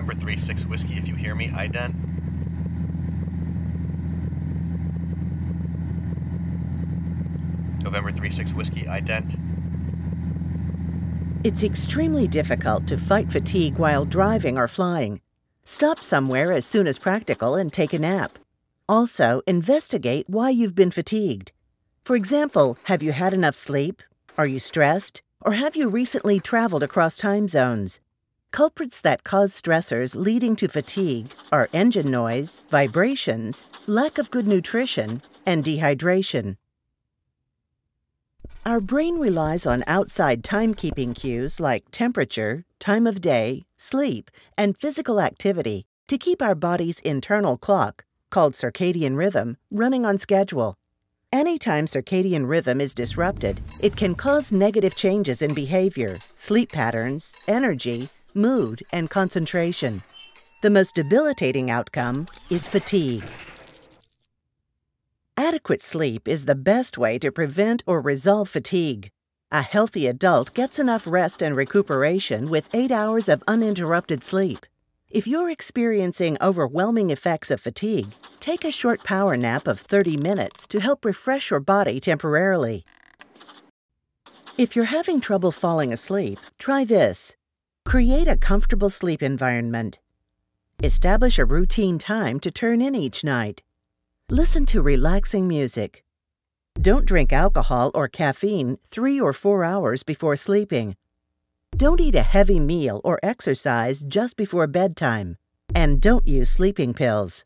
November 3-6 Whiskey, if you hear me, ident. November 3-6 Whiskey, ident. It's extremely difficult to fight fatigue while driving or flying. Stop somewhere as soon as practical and take a nap. Also, investigate why you've been fatigued. For example, have you had enough sleep? Are you stressed? Or have you recently traveled across time zones? Culprits that cause stressors leading to fatigue are engine noise, vibrations, lack of good nutrition, and dehydration. Our brain relies on outside timekeeping cues like temperature, time of day, sleep, and physical activity to keep our body's internal clock, called circadian rhythm, running on schedule. Anytime circadian rhythm is disrupted, it can cause negative changes in behavior, sleep patterns, energy, mood, and concentration. The most debilitating outcome is fatigue. Adequate sleep is the best way to prevent or resolve fatigue. A healthy adult gets enough rest and recuperation with 8 hours of uninterrupted sleep. If you're experiencing overwhelming effects of fatigue, take a short power nap of 30 minutes to help refresh your body temporarily. If you're having trouble falling asleep, try this. Create a comfortable sleep environment. Establish a routine time to turn in each night. Listen to relaxing music. Don't drink alcohol or caffeine three or four hours before sleeping. Don't eat a heavy meal or exercise just before bedtime. And don't use sleeping pills.